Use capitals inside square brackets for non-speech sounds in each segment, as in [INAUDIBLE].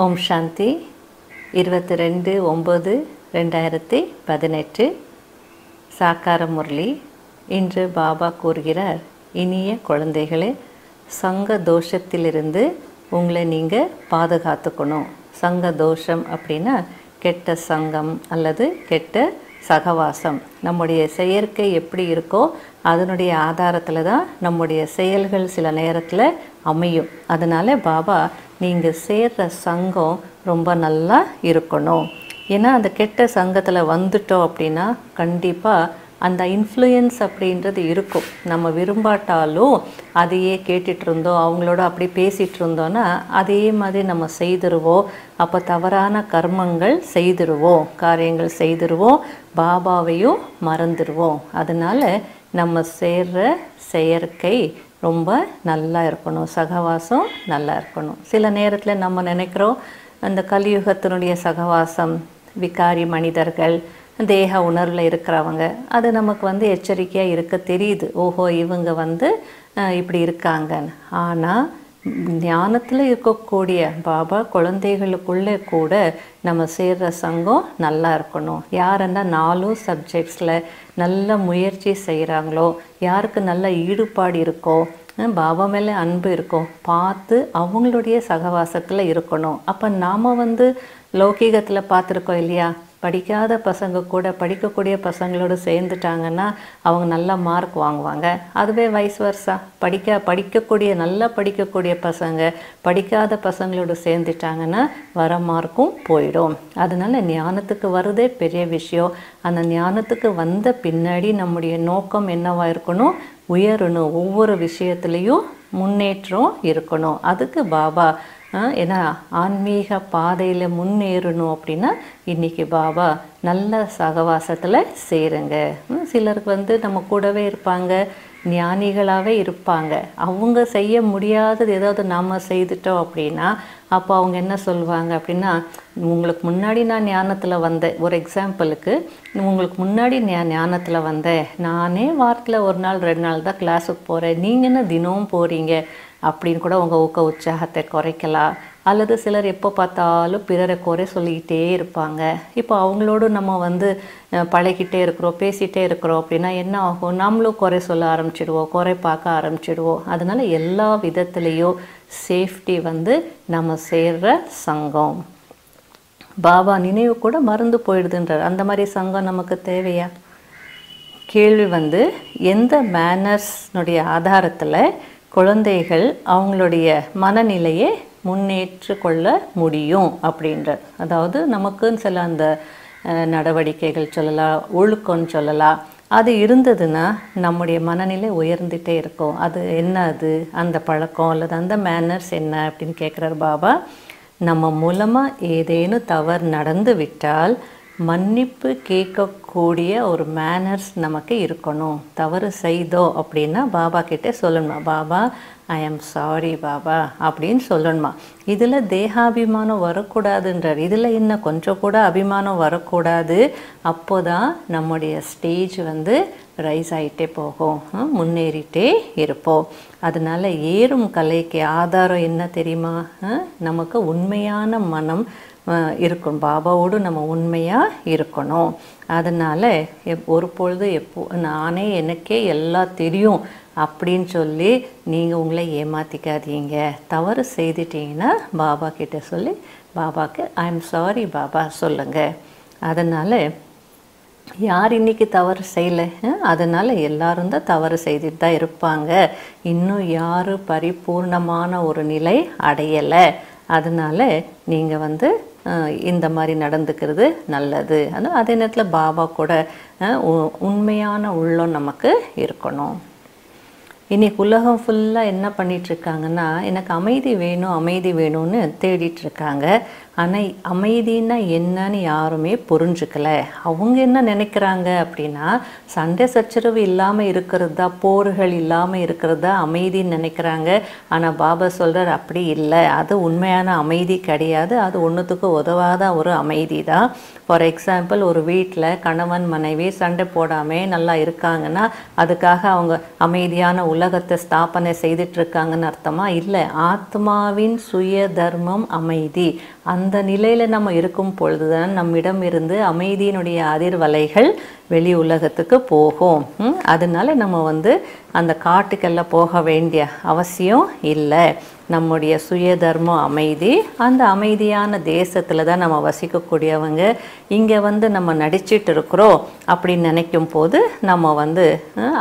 ஓம் சாந்தி. இருபத்தி ரெண்டு ஒம்பது ரெண்டாயிரத்தி பதினெட்டு. சாக்கார முரளி இன்று பாபா கூறுகிறார் இனிய குழந்தைகளே சங்க தோஷத்திலிருந்து உங்களை நீங்கள் பாதுகாத்துக்கணும். சங்க தோஷம் அப்படின்னா கெட்ட சங்கம் அல்லது கெட்ட சகவாசம். நம்முடைய செயற்கை எப்படி இருக்கோ அதனுடைய ஆதாரத்தில் தான் நம்முடைய செயல்கள் சில நேரத்தில் அமையும். அதனால் பாபா நீங்கள் சேர்ற சங்கம் ரொம்ப நல்லா இருக்கணும். ஏன்னா அந்த கெட்ட சங்கத்தில் வந்துட்டோம் அப்படின்னா கண்டிப்பாக அந்த இன்ஃப்ளூயன்ஸ் அப்படின்றது இருக்கும். நம்ம விரும்பாட்டாலும் அதையே கேட்டுட்டு இருந்தோம் அவங்களோட அப்படி பேசிகிட்டு இருந்தோன்னா அதே மாதிரி நம்ம செய்திருவோம். அப்போ தவறான கர்மங்கள் செய்திருவோம் காரியங்கள் செய்திருவோம் பாபாவையும் மறந்துடுவோம் அதனால் நம்ம சேர்ற செயற்கை ரொம்ப நல்லா இருக்கணும் சகவாசம் நல்லா இருக்கணும். சில நேரத்தில் நம்ம நினைக்கிறோம் அந்த கலியுகத்தினுடைய சகவாசம் விகாரி மனிதர்கள் தேக உணர்வில் இருக்கிறவங்க. அது நமக்கு வந்து எச்சரிக்கையாக இருக்க தெரியுது. ஓஹோ இவங்க வந்து இப்படி இருக்காங்கன்னு. ஆனால் ஞானத்தில் இருக்கக்கூடிய பாபா குழந்தைகளுக்குள்ளே கூட நம்ம சேர்ற சங்கம் நல்லா இருக்கணும். யாருன்னா நாலும் சப்ஜெக்ட்ஸில் நல்ல முயற்சி செய்கிறாங்களோ யாருக்கு நல்ல ஈடுபாடு இருக்கோ பாபா மேலே அன்பு இருக்கும் பார்த்து அவங்களுடைய சகவாசத்தில் இருக்கணும். அப்போ நாம் வந்து லௌகீகத்தில் பார்த்துருக்கோம் இல்லையா? படிக்காத பசங்க கூட படிக்கக்கூடிய பசங்களோடு சேர்ந்துட்டாங்கன்னா அவங்க நல்ல மார்க் வாங்குவாங்க. அதுவே வயசு வருஷா படிக்க படிக்கக்கூடிய நல்லா படிக்கக்கூடிய பசங்க படிக்காத பசங்களோடு சேர்ந்துட்டாங்கன்னா வர மார்க்கும் போயிடும். அதனால ஞானத்துக்கு வர்றதே பெரிய விஷயம். அந்த ஞானத்துக்கு வந்த பின்னாடி நம்முடைய நோக்கம் என்னவாக இருக்கணும்? உயரணும். ஒவ்வொரு விஷயத்துலேயும் முன்னேற்றம் இருக்கணும். அதுக்கு பாபா ஏன்னா ஆன்மீக பாதையில் முன்னேறணும் அப்படின்னா இன்னைக்கு பாபா நல்ல சகவாசத்தில் சேருங்க. சிலருக்கு வந்து நம்ம கூடவே இருப்பாங்க ஞானிகளாகவே இருப்பாங்க. அவங்க செய்ய முடியாதது ஏதாவது நாம் செய்துட்டோம் அப்படின்னா அப்போ அவங்க என்ன சொல்லுவாங்க அப்படின்னா உங்களுக்கு முன்னாடி நான் ஞானத்தில் வந்தேன். ஒரு எக்ஸாம்பிளுக்கு உங்களுக்கு முன்னாடி நான் ஞானத்தில் வந்தேன். நானே வாரத்தில் ஒரு நாள் ரெண்டு நாள் தான் கிளாஸுக்கு போகிறேன் நீங்கள் என்ன தினமும் போகிறீங்க அப்படின்னு கூட உங்கள் ஊக்க உற்சாகத்தை குறைக்கலாம். அல்லது சிலர் எப்போ பார்த்தாலும் பிறரை குறை சொல்லிக்கிட்டே இருப்பாங்க. இப்போ அவங்களோடு நம்ம வந்து பழகிட்டே இருக்கிறோம் பேசிகிட்டே இருக்கிறோம் அப்படின்னா என்ன ஆகும்? நம்மளும் குறை சொல்ல ஆரம்பிச்சிடுவோம் குறை பார்க்க ஆரம்பிச்சிடுவோம். அதனால எல்லா விதத்துலேயும் சேஃப்டி வந்து நம்ம சேர்ற சங்கம். பாபா நினைவு கூட மறந்து போயிடுதுன்றார். அந்த மாதிரி சங்கம் நமக்கு தேவையா? கேள்வி வந்து எந்த மேனர்ஸ்னுடைய ஆதாரத்தில் குழந்தைகள் அவங்களுடைய மனநிலையை முன்னேற்று கொள்ள முடியும் அப்படின்ற அதாவது நமக்குன்னு சில அந்த நடவடிக்கைகள் சொல்லலாம் ஒழுக்கம் சொல்லலாம். அது இருந்ததுன்னா நம்முடைய மனநிலை உயர்ந்துட்டே இருக்கும். அது என்ன அது? அந்த பழக்கம் அல்லது அந்த மேனர்ஸ் என்ன அப்படின்னு கேட்குறாரு பாபா. நம்ம மூலமாக ஏதேனும் தவறு நடந்து விட்டால் மன்னிப்பு கேட்கக்கூடிய ஒரு மேனர்ஸ் நமக்கு இருக்கணும். தவறு செய்தோம் அப்படின்னா பாபா கிட்டே சொல்லணுமா? பாபா ஐ ஆம் சாரி பாபா அப்படின்னு சொல்லணுமா? இதில் தேகாபிமானம் வரக்கூடாதுன்றார். இதில் இன்னும் கொஞ்சம் கூட அபிமானம் வரக்கூடாது. அப்போ தான் நம்முடைய ஸ்டேஜ் வந்து ரைஸ் ஆகிட்டே போகும். முன்னேறிட்டே இருப்போம். அதனால ஏறும் கலைக்கு ஆதாரம் என்ன தெரியுமா? நமக்கு உண்மையான மனம் இருக்கும். பாபாவோடு நம்ம உண்மையாக இருக்கணும். அதனால் எப் ஒரு பொழுது எப்போ நானே எனக்கே எல்லாம் தெரியும் அப்படின்னு சொல்லி நீங்கள் உங்களை ஏமாற்றிக்காதீங்க தவறு செய்துட்டீங்கன்னா பாபா கிட்டே சொல்லி பாபாவுக்கு ஐ எம் சாரி பாபா சொல்லுங்கள் அதனால் யார் இன்னைக்கு தவறு செய்யலை? அதனால் எல்லாரும் தான் தவறு செய்துட்டு தான் இருப்பாங்க. இன்னும் யாரும் பரிபூர்ணமான ஒரு நிலை அடையலை. அதனால நீங்கள் வந்து இந்த மாதிரி நடந்துக்கிறது நல்லது. ஆனால் அதே நேரத்தில் பாபா கூட உ- உண்மையான உள்ளம் நமக்கு இருக்கணும். இன்றைக்கி உலகம் ஃபுல்லாக என்ன பண்ணிகிட்ருக்காங்கன்னா எனக்கு அமைதி வேணும் அமைதி வேணும்னு தேடிட்டுருக்காங்க ஆனால் அமைதினா என்னன்னு யாருமே புரிஞ்சுக்கல. அவங்க என்ன நினைக்கிறாங்க அப்படின்னா சண்டை சச்சரவு இல்லாமல் இருக்கிறது தான் போர்கள் இல்லாமல் இருக்கிறது தான் அமைதின்னு நினைக்கிறாங்க. ஆனால் பாபா சொல்கிறார் அப்படி இல்லை. அது உண்மையான அமைதி கிடையாது. அது ஒன்றுத்துக்கு உதவாத ஒரு அமைதி தான். ஃபார் எக்ஸாம்பிள் ஒரு வீட்டில் கணவன் மனைவி சண்டை போடாமல் நல்லா இருக்காங்கன்னா அதுக்காக அவங்க அமைதியான உலகத்தை ஸ்தாபனை செய்துட்டு இருக்காங்கன்னு அர்த்தமா? இல்லை. ஆத்மாவின் சுய தர்மம் அமைதி. அந்த அந்த நிலையில் நம்ம இருக்கும் பொழுதுதான் நம்மிடம் இருந்து அமைதியினுடைய அதிர்வலைகள் வெளி உலகத்துக்கு போகும். அதனால நம்ம வந்து அந்த காட்டுக்கெல்லாம் போக வேண்டிய அவசியம் இல்லை. நம்முடைய சுய தர்மம் அமைதி அந்த அமைதியான தேசத்தில் தான் நம்ம வசிக்கக்கூடியவங்க இங்கே வந்து நம்ம நடிச்சிட்டு இருக்கிறோம் அப்படின்னு நினைக்கும் போது நம்ம வந்து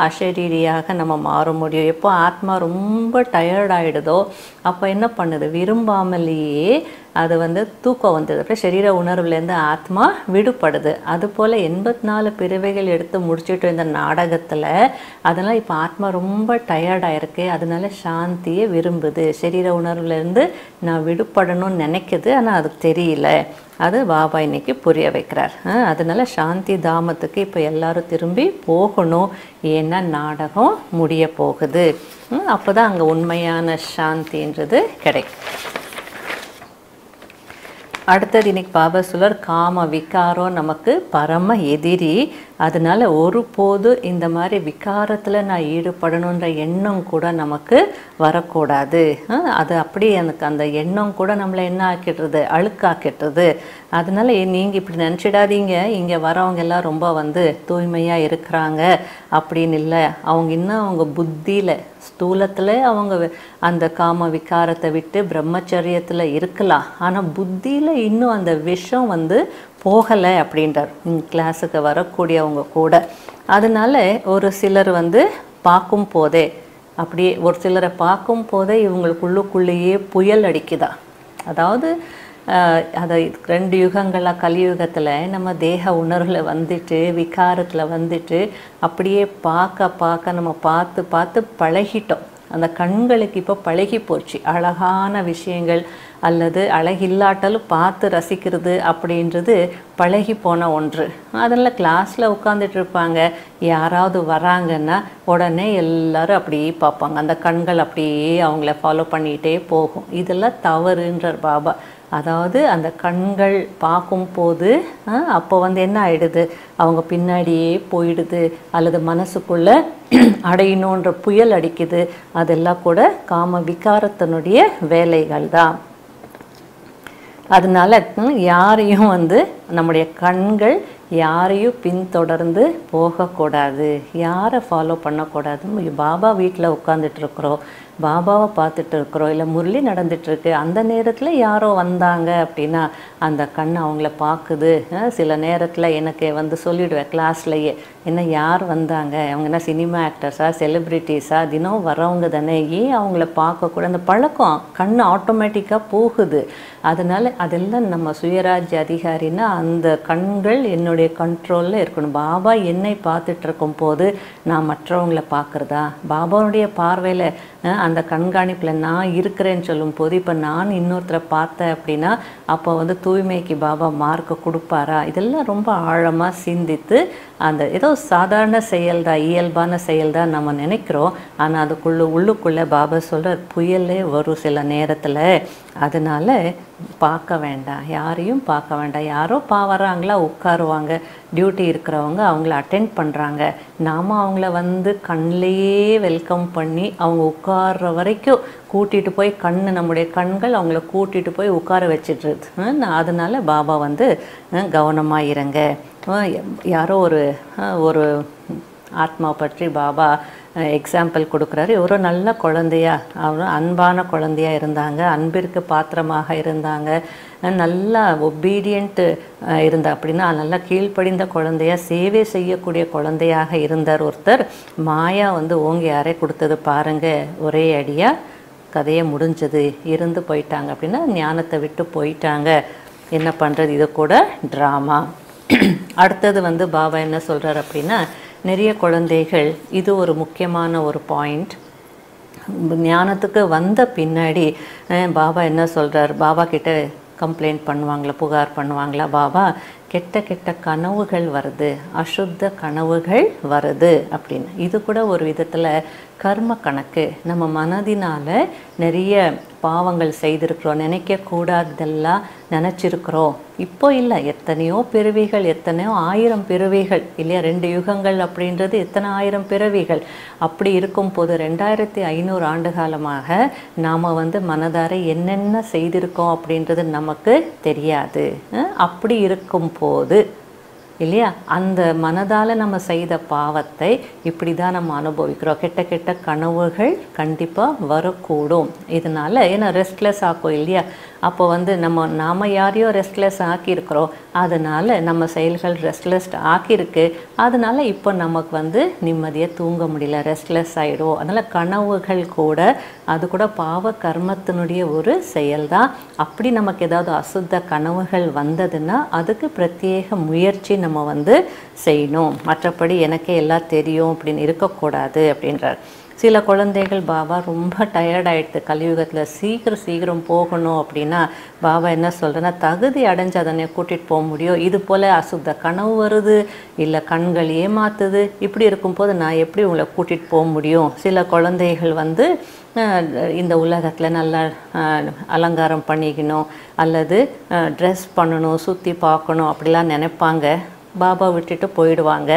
அஷரீரியாக அசரீரியாக நம்ம மாற முடியும். எப்போ ஆத்மா ரொம்ப டயர்டாயிடுதோ அப்போ என்ன பண்ணுது? விரும்பாமலேயே அது வந்து தூக்கம் வந்தது. அப்புறம் சரீர உணர்வுலேருந்து ஆத்மா விடுபடுது. அதுபோல் எண்பத்தி நாலு பிறவைகள் எடுத்து முடிச்சுட்டு இந்த நாடகத்தில் அதனால் இப்போ ஆத்மா ரொம்ப டயர்டாயிருக்கு அதனால சாந்தியை விரும்புது. சரீர உணர்வுலேருந்து நான் விடுபடணும்னு நினைக்கிது. ஆனால் அதுக்கு தெரியல. அது பாபா இன்னைக்கு புரிய வைக்கிறார். அதனால சாந்தி தாமத்துக்கு இப்போ எல்லாரும் திரும்பி போகணும். ஏன்னா நாடகம் முடிய போகுது. அப்போ தான் அங்கே உண்மையான சாந்தின்றது கிடைக்கும். அடுத்தது இன்னைக்கு பாபா சொல்றார் காம விகாரம் நமக்கு பரம எதிரி அதனால ஒருபோது இந்த மாதிரி விகாரத்தில் நான் ஈடுபடணுன்ற எண்ணம் கூட நமக்கு வரக்கூடாது. அது அப்படியே எனக்கு அந்த எண்ணம் கூட நம்மளை என்ன ஆக்கிடுறது? அழுக்காக்கிடுறது. அதனால நீங்கள் இப்படி நினச்சிடாதீங்க. இங்கே வரவங்க எல்லாம் ரொம்ப வந்து தூய்மையாக இருக்கிறாங்க அப்படின்னு இல்லை. அவங்க இன்னும் அவங்க புத்தியில் ஸ்தூலத்தில் அவங்க அந்த காம விகாரத்தை விட்டு பிரம்மச்சரியத்தில் இருக்கலாம். ஆனால் புத்தியில் இன்னும் அந்த விஷம் வந்து போகலை அப்படின்றார். கிளாஸுக்கு வரக்கூடியவங்க கூட. அதனால ஒரு சிலர் வந்து பார்க்கும் போதே அப்படியே ஒரு சிலரை பார்க்கும் போதே இவங்களுக்குள்ளுக்குள்ளேயே புயல் அடிக்குதா? அதாவது ஆஹ், அதை ரெண்டு யுகங்களாக கலியுகத்தில் நம்ம தேக உணர்வில் வந்துட்டு விகாரத்தில் வந்துட்டு அப்படியே பார்க்க பார்க்க நம்ம பார்த்து பார்த்து பழகிட்டோம். அந்த கண்களுக்கு இப்போ பழகி போச்சு. அழகான விஷயங்கள் அல்லது அழகில்லாட்டலும் பார்த்து ரசிக்கிறது அப்படின்றது பழகி போன ஒன்று. அதனால் கிளாஸில் உட்காந்துட்டு இருப்பாங்க. யாராவது வராங்கன்னா உடனே எல்லாரும் அப்படியே பார்ப்பாங்க. அந்த கண்கள் அப்படியே அவங்கள ஃபாலோ பண்ணிகிட்டே போகும். இதெல்லாம் தவறுன்றார் பாபா. அதாவது அந்த கண்கள் பார்க்கும்போது அப்போ வந்து என்ன ஆயிடுது? அவங்க பின்னாடியே போயிடுது. அல்லது மனசுக்குள்ள [CLEARS THROAT] அடையணுன்ற புயல் அடிக்குது. அதெல்லாம் கூட காம விகாரத்தினுடைய வேலைகள் தான் அதனால யாரையும் வந்து நம்முடைய கண்கள் யாரையும் பின்தொடர்ந்து போகக்கூடாது. யாரை ஃபாலோ பண்ணக்கூடாது பாபா வீட்டில் உட்காந்துட்டு இருக்கிறோம். பாபாவை பார்த்துட்டு இருக்கிறோம் இல்லை முரளி நடந்துட்டுருக்கு அந்த நேரத்தில் யாரோ வந்தாங்க அப்படின்னா அந்த கண் அவங்கள பார்க்குது. சில நேரத்தில் எனக்கு வந்து சொல்லிவிடுவேன் கிளாஸ்லையே என்ன யார் வந்தாங்க? அவங்க என்ன சினிமா ஆக்டர்ஸா செலிப்ரிட்டிஸா தினம் வரவங்க தானே ஏன் அவங்கள பார்க்கக்கூட? அந்த பழக்கம் கண் ஆட்டோமேட்டிக்காக போகுது. அதனால் அதெல்லாம் நம்ம சுயராஜ்ய அதிகாரின்னா அந்த கண்கள் என்னுடைய கண்ட்ரோலில் இருக்கணும். பாபா என்னை பார்த்துட்டு இருக்கும் போது நான் மற்றவங்கள பார்க்குறதா? பாபாவுடைய பார்வையில் அந்த கண்காணிப்பில் நான் இருக்கிறேன்னு சொல்லும்போது இப்போ நான் இன்னொருத்தரை பார்த்தேன் அப்படின்னா அப்போ வந்து தூய்மைக்கு பாபா மார்க்கை கொடுப்பாரா? இதெல்லாம் ரொம்ப ஆழமாக சிந்தித்து அந்த ஏதோ சாதாரண செயல் தான் இயல்பான செயல் தான் நம்ம நினைக்கிறோம். ஆனால் அதுக்குள்ள உள்ளுக்குள்ளே பாபா சொல்கிற புயலே வரும் சில நேரத்தில். அதனால பார்க்க வேண்டாம். யாரையும் பார்க்க வேண்டாம். யாரோ பா வராங்களா உட்காருவாங்க. டியூட்டி இருக்கிறவங்க அவங்கள அட்டென்ட் பண்ணுறாங்க நாம் அவங்கள வந்து கண்ணிலேயே வெல்கம் பண்ணி அவங்க உட்கார்ற வரைக்கும் கூட்டிகிட்டு போய் கண் நம்முடைய கண்கள் அவங்கள கூட்டிகிட்டு போய் உட்கார வச்சிட்ருது அதனால் பாபா வந்து கவனமாக இருங்க. யாரோ ஒரு ஒரு ஆத்மா பற்றி பாபா எக்ஸாம்பிள் கொடுக்குறாரு. ஒரு நல்ல குழந்தையா அவர் அன்பான குழந்தையா இருந்தாங்க அன்பிற்கு பாத்திரமாக இருந்தாங்க. நல்லா ஒபீடியண்ட்டு இருந்த அப்படின்னா நல்லா கீழ்ப்படிந்த குழந்தையா சேவை செய்யக்கூடிய குழந்தையாக இருந்தார் ஒருத்தர். மாயா வந்து ஓங்கி யாரே கொடுத்தது பாருங்கள் ஒரே அடியாக கதையை முடிஞ்சது இருந்து போயிட்டாங்க அப்படின்னா ஞானத்தை விட்டு போயிட்டாங்க. என்ன பண்ணுறது இது கூட ட்ராமா அடுத்தது வந்து பாபா என்ன சொல்கிறார் அப்படின்னா நிறைய குழந்தைகள் இது ஒரு முக்கியமான ஒரு பாயிண்ட் ஞானத்துக்கு வந்த பின்னாடி அஹ், பாபா என்ன சொல்கிறார் பாபா கிட்ட கம்ப்ளைண்ட் பண்ணுவாங்களா புகார் பண்ணுவாங்களா? பாபா கெட்ட கெட்ட கனவுகள் வருது அசுத்த கனவுகள் வருது அப்படின்னு. இது கூட ஒரு விதத்தில் கர்ம கணக்கு. நம்ம மனதினால் நிறைய பாவங்கள் செய்திருக்கிறோம். நினைக்கக்கூடாததெல்லாம் நினச்சிருக்கிறோம். இப்போ இல்லை. எத்தனையோ பிறவிகள் எத்தனையோ ஆயிரம் பிறவிகள் இல்லையா? ரெண்டு யுகங்கள் அப்படின்றது எத்தனை ஆயிரம் பிறவிகள்? அப்படி இருக்கும் போது ரெண்டாயிரத்தி ஐநூறு ஆண்டு காலமாக நாம் வந்து மனதார என்னென்ன செய்திருக்கோம் அப்படின்றது நமக்கு தெரியாது. அப்படி இருக்கும் போது இல்லையா? அந்த மனதால் நம்ம செய்த பாவத்தை இப்படி தான் நம்ம அனுபவிக்கிறோம். கெட்ட கெட்ட கனவுகள் கண்டிப்பாக வரக்கூடும். இதனால் ஏன்னா ரெஸ்ட்லெஸ் ஆக்கும் இல்லையா? அப்போ வந்து நம்ம நாம் யாரையோ ரெஸ்ட்லெஸ் ஆக்கியிருக்கிறோம். அதனால் நம்ம செயல்கள் ரெஸ்ட்லெஸ்ட் ஆக்கியிருக்கு. அதனால் இப்போ நமக்கு வந்து நிம்மதியாக தூங்க முடியல. ரெஸ்ட்லெஸ் ஆகிடும் அதனால் கனவுகள் கூட அது கூட பாவ கர்மத்தினுடைய ஒரு செயல் தான் அப்படி நமக்கு ஏதாவது அசுத்த கனவுகள் வந்ததுன்னா அதுக்கு பிரத்யேக முயற்சி நம்ம வந்து செய்யணும். மற்றபடி எனக்கே எல்லாம் தெரியும் அப்படின்னு இருக்கக்கூடாது அப்படின்றார். சில குழந்தைகள் பாபா ரொம்ப டயர்டாயிடுது கலியுகத்தில் சீக்கிரம் சீக்கிரம் போகணும் அப்படின்னா பாபா என்ன சொல்கிறேன்னா தகுதி அடைஞ்சு அதனை கூட்டிகிட்டு போக முடியும். இது போல் அசுத்த கனவு வருது இல்லை கண்கள் ஏமாத்துது. இப்படி இருக்கும்போது நான் எப்படி உங்களை கூட்டிகிட்டு போக முடியும்? சில குழந்தைகள் வந்து இந்த உலகத்தில் நல்லா அலங்காரம் பண்ணிக்கணும் அல்லது ட்ரெஸ் பண்ணணும் சுற்றி பார்க்கணும் அப்படிலாம் நினைப்பாங்க. பாபா விட்டுட்டு போயிடுவாங்க.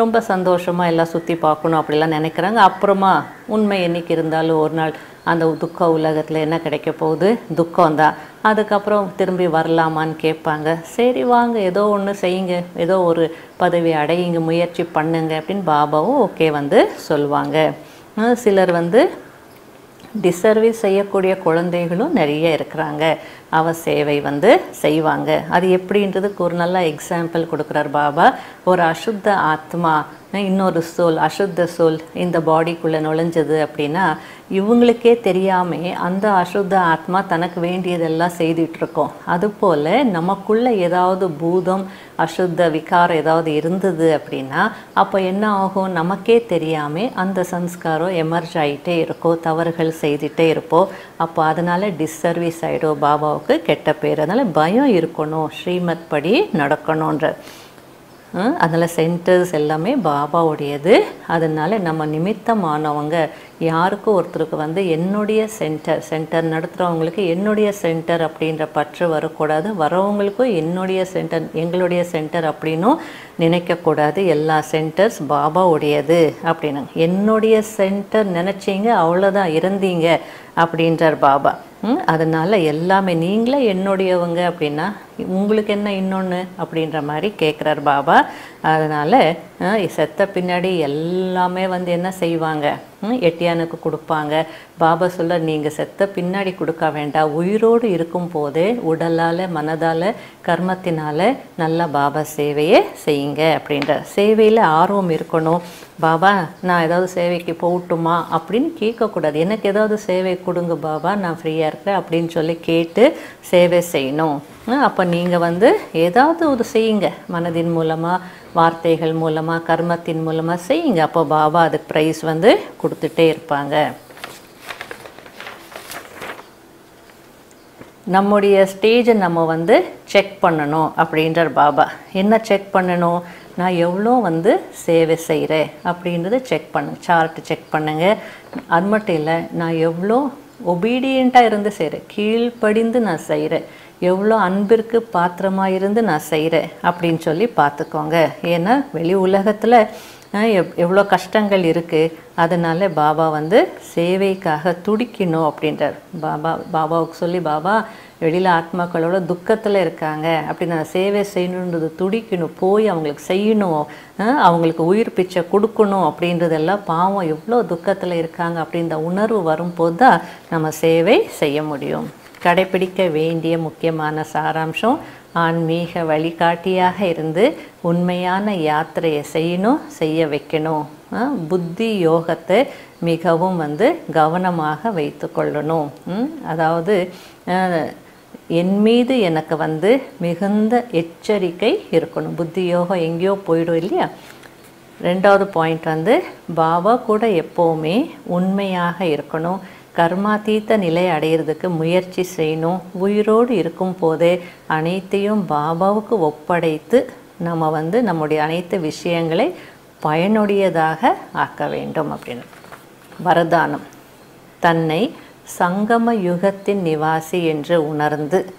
ரொம்ப சந்தோஷமாக எல்லாம் சுற்றி பார்க்கணும் அப்படிலாம் நினைக்கிறாங்க. அப்புறமா உண்மை என்னைக்கு இருந்தாலும் ஒரு நாள் அந்த துக்க உலகத்தில் என்ன கிடைக்க போகுது? துக்கம்தான். அதுக்கப்புறம் திரும்பி வரலாமான்னு கேட்பாங்க. சரி வாங்க ஏதோ ஒன்று செய்யுங்க. ஏதோ ஒரு பதவி அடையுங்க முயற்சி பண்ணுங்க அப்படின்னு பாபாவும் ஓகே வந்து சொல்லுவாங்க. சிலர் வந்து டிசர்வீஸ் செய்யக்கூடிய குழந்தைகளும் நிறைய இருக்கிறாங்க. அவ சேவை வந்து செய்வாங்க. அது எப்படின்றதுக்கு ஒரு நல்ல எக்ஸாம்பிள் கொடுக்குறார் பாபா. ஒரு அசுத்த ஆத்மா இன்னொரு சோல் அசுத்த சோல் இந்த பாடிக்குள்ளே நுழைஞ்சது அப்படின்னா இவங்களுக்கே தெரியாமே அந்த அசுத்த ஆத்மா தனக்கு வேண்டியதெல்லாம் செய்துட்டு இருக்கோம் அதுபோல் நமக்குள்ள ஏதாவது பூதம் அசுத்த விகாரம் ஏதாவது இருந்தது அப்படின்னா அப்போ என்ன ஆகும்? நமக்கே தெரியாமல் அந்த சம்ஸ்காரம் எமர்ஜ் ஆகிட்டே இருக்கும் தவறுகள் செய்துட்டே இருப்போம் அப்போ அதனால் டிஸ்சர்வீஸ் ஆகிடும் பாபாவுக்கு கெட்ட பேர். அதனால் பயம் இருக்கணும் ஸ்ரீமத் படி நடக்கணுன்ற அதில் சென்டர்ஸ் எல்லாமே பாபாவுடையது. அதனால நம்ம நிமித்தமானவங்க யாருக்கும் ஒருத்தருக்கு வந்து என்னுடைய சென்டர் சென்டர் நடத்துகிறவங்களுக்கு என்னுடைய சென்டர் அப்படின்ற பற்று வரக்கூடாது. வரவங்களுக்கும் என்னுடைய சென்டர் எங்களுடைய சென்டர் அப்படின்னும் நினைக்கக்கூடாது. எல்லா சென்டர்ஸ் பாபாவுடையது அப்படின்னாங்க. என்னுடைய சென்டர் நினச்சிங்க அவ்வளோதான் இருந்தீங்க அப்படின்றார் பாபா. அதனால் எல்லாமே நீங்களே என்னுடையவங்க அப்படின்னா உங்களுக்கு என்ன இன்னொன்று அப்படின்ற மாதிரி கேட்குறார் பாபா. அதனால் செத்த பின்னாடி எல்லாமே வந்து என்ன செய்வாங்க? ம், எட்டியானுக்கு கொடுப்பாங்க. பாபா சொல்ல நீங்கள் செத்த பின்னாடி கொடுக்க வேண்டாம். உயிரோடு இருக்கும் போதே உடலால் மனதால் கர்மத்தினால் நல்லா பாபா சேவையை செய்யுங்க. அப்படின்ற சேவையில் ஆர்வம் இருக்கணும். பாபா நான் ஏதாவது சேவைக்கு போகட்டுமா? அப்படின்னு கேட்கக்கூடாது. எனக்கு ஏதாவது சேவை கொடுங்க பாபா நான் ஃப்ரீயாக இருக்கிறேன் அப்படின்னு சொல்லி கேட்டு சேவை செய்யணும். அப்போ நீங்கள் வந்து ஏதாவது ஒரு செய்யுங்க. மனதின் மூலமாக வார்த்தைகள் மூலமாக கர்மத்தின் மூலமாக செய்யுங்க. அப்போ பாபா அதுக்கு ப்ரைஸ் வந்து கொடுத்துட்டே இருப்பாங்க. நம்முடைய ஸ்டேஜை நம்ம வந்து செக் பண்ணணும் அப்படின்றார் பாபா. என்ன செக் பண்ணணும்? நான் எவ்வளோ வந்து சேவை செய்கிறேன் அப்படின்றத செக் பண்ணு சார்ட் செக் பண்ணுங்க. அது மட்டும் இல்லை நான் எவ்வளோ ஒபீடியண்ட்டாக இருந்து செய்கிறேன் கீழ்ப்படிந்து நான் செய்கிறேன் எவ்வளோ அன்பிற்கு பாத்திரமாக இருந்து நான் செய்கிறேன் அப்படின்னு சொல்லி பார்த்துக்கோங்க ஏன்னா வெளி உலகத்தில் எவ் எவ்வளோ கஷ்டங்கள் இருக்குது அதனால் பாபா வந்து சேவைக்காக துடிக்கணும் அப்படின்றார். பாபா பாபாவுக்கு சொல்லி பாபா வெளியில் ஆத்மாக்களோட துக்கத்தில் இருக்காங்க. அப்படி நான் சேவை செய்யணுன்றது துடிக்கணும். போய் அவங்களுக்கு செய்யணும். அவங்களுக்கு உயிர் பிச்சை கொடுக்கணும் அப்படின்றதெல்லாம் பாவம் எவ்வளோ துக்கத்தில் இருக்காங்க அப்படின்ற உணர்வு வரும்போது தான் நம்ம சேவை செய்ய முடியும். கடைபிடிக்க வேண்டிய முக்கியமான சாராம்சம் ஆன்மீக வழிகாட்டியாக இருந்து உண்மையான யாத்திரையை செய்யணும் செய்ய வைக்கணும். புத்தி யோகத்தை மிகவும் வந்து கவனமாக வைத்து கொள்ளணும். அதாவது என் மீது எனக்கு வந்து மிகுந்த எச்சரிக்கை இருக்கணும். புத்தி யோகம் எங்கேயோ போயிடும் இல்லையா? ரெண்டாவது பாயிண்ட் வந்து பாபா கூட எப்போவுமே உண்மையாக இருக்கணும். கர்மாதீத்த நிலை அடையிறதுக்கு முயற்சி செய்யணும். உயிரோடு இருக்கும் போதே அனைத்தையும் பாபாவுக்கு ஒப்படைத்து நம்ம வந்து நம்முடைய அனைத்து விஷயங்களை பயனுடையதாக ஆக்க வேண்டும் அப்படின்னு. வரதானம். தன்னை சங்கம யுகத்தின் நிவாசி என்று உணர்ந்து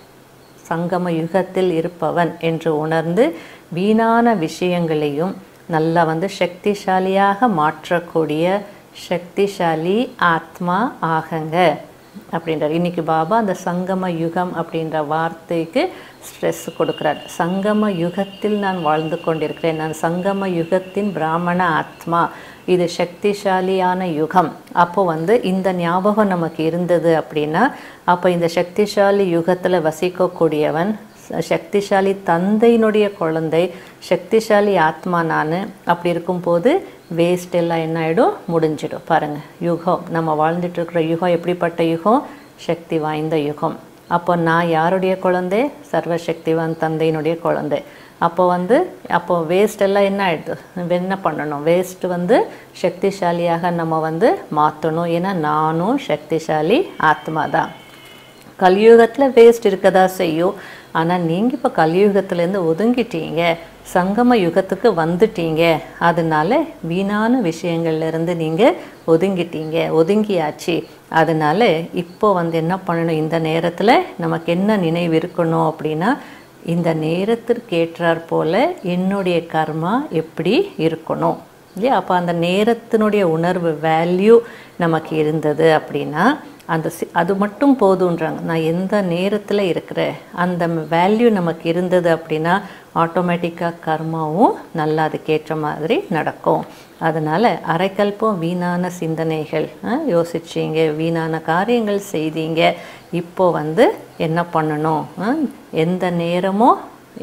சங்கம யுகத்தில் இருப்பவன் என்று உணர்ந்து வீணான விஷயங்களையும் நல்லா வந்து சக்திசாலியாக மாற்றக்கூடிய சக்திசாலி ஆத்மா ஆகங்க. அப்படின்றார். இன்னைக்கு பாபா அந்த சங்கம யுகம் அப்படின்ற வார்த்தைக்கு ஸ்ட்ரெஸ் கொடுக்குறார். சங்கம யுகத்தில் நான் வாழ்ந்து கொண்டிருக்கிறேன். நான் சங்கம யுகத்தின் பிராமண ஆத்மா. இது சக்திசாலியான யுகம். அப்போ வந்து இந்த ஞாபகம் நமக்கு இருந்தது அப்படின்னா அப்போ இந்த சக்திசாலி யுகத்தில் வசிக்கக்கூடியவன் சக்திசாலி தந்தையினுடைய குழந்தை சக்திசாலி ஆத்மா நான் அப்படி இருக்கும்போது வேஸ்ட் எல்லாம் என்ன ஆகிடும் முடிஞ்சிடும். பாருங்கள் யுகம். நம்ம வாழ்ந்துட்டு இருக்கிற யுகம் எப்படிப்பட்ட யுகம்? சக்தி வாய்ந்த யுகம். அப்போ நான் யாருடைய குழந்தை? சர்வசக்திவான் தந்தையினுடைய குழந்தை. அப்போ வந்து அப்போ வேஸ்ட் எல்லாம் என்ன ஆகிடுது என்ன பண்ணணும்? வேஸ்ட் வந்து சக்திசாலியாக நம்ம வந்து மாற்றணும் ஏன்னா நானும் சக்திசாலி ஆத்மா தான். கலியுகத்தில் வேஸ்ட் இருக்கதா செய்யும். ஆனால் நீங்கள் இப்போ கலியுகத்துலேருந்து ஒதுங்கிட்டீங்க. சங்கம யுகத்துக்கு வந்துட்டீங்க. அதனால வீணான விஷயங்கள்லேருந்து நீங்கள் ஒதுங்கிட்டீங்க. ஒதுங்கியாச்சு. அதனால இப்போ வந்து என்ன பண்ணணும்? இந்த நேரத்தில் நமக்கு என்ன நினைவு இருக்கணும் அப்படின்னா இந்த நேரத்திற்கு போல் என்னுடைய கர்மா எப்படி இருக்கணும்? இல்லையா? அப்போ அந்த நேரத்தினுடைய உணர்வு வேல்யூ நமக்கு இருந்தது அப்படின்னா அந்த சி அது மட்டும் போதுன்றாங்க நான் எந்த நேரத்தில் இருக்கிறேன்? அந்த வேல்யூ நமக்கு இருந்தது அப்படின்னா ஆட்டோமேட்டிக்காக கர்மாவும் நல்லா அதுக்கேற்ற மாதிரி நடக்கும். அதனால் அரைக்கல்பம் வீணான சிந்தனைகள் யோசிச்சிங்க வீணான காரியங்கள் செய்தீங்க. இப்போ வந்து என்ன பண்ணணும்? எந்த நேரமோ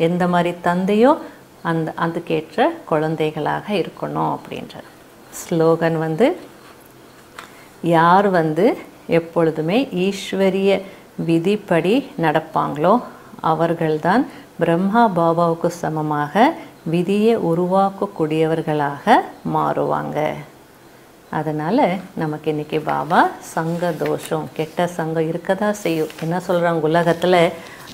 எந்த மாதிரி தந்தையோ அந்த அதுக்கேற்ற குழந்தைகளாக இருக்கணும் அப்படின்ற ஸ்லோகன் வந்து யார் வந்து எப்பொழுதுமே ஈஸ்வரிய விதிப்படி நடப்பாங்களோ அவர்கள்தான் பிரம்மா பாபாவுக்கு சமமாக விதியை உருவாக்கக்கூடியவர்களாக மாறுவாங்க. அதனால் நமக்கு இன்றைக்கி பாபா சங்க தோஷம் கெட்ட சங்கம் இருக்கதா செய்யும். என்ன சொல்கிறாங்க உலகத்தில்?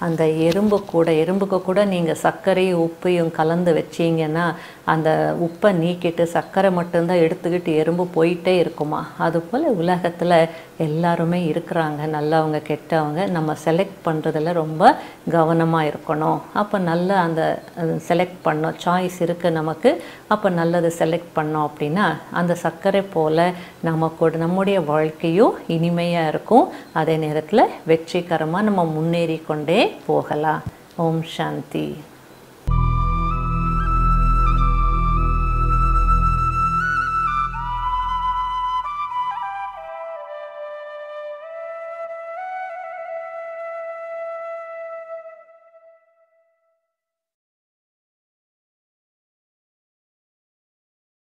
அந்த எறும்பு கூட எறும்புக்கு கூட நீங்கள் சர்க்கரையும் உப்பையும் கலந்து வச்சிங்கன்னா அந்த உப்பை நீக்கிட்டு சர்க்கரை மட்டும்தான் எடுத்துக்கிட்டு எறும்பு போயிட்டே இருக்குமா? அதுபோல் உலகத்தில் எல்லாருமே இருக்கிறாங்க நல்லவங்க கெட்டவங்க. நம்ம செலக்ட் பண்ணுறதுல ரொம்ப கவனமாக இருக்கணும். அப்போ நல்ல அந்த செலக்ட் பண்ணோம். சாய்ஸ் இருக்குது நமக்கு. அப்போ நல்லது செலக்ட் பண்ணோம் அப்படின்னா அந்த சர்க்கரை போல் நமக்கு நம்முடைய வாழ்க்கையும் இனிமையாக இருக்கும். அதே நேரத்தில் வெற்றிகரமாக நம்ம முன்னேறி கொண்டே போகலாம். ஓம் சாந்தி.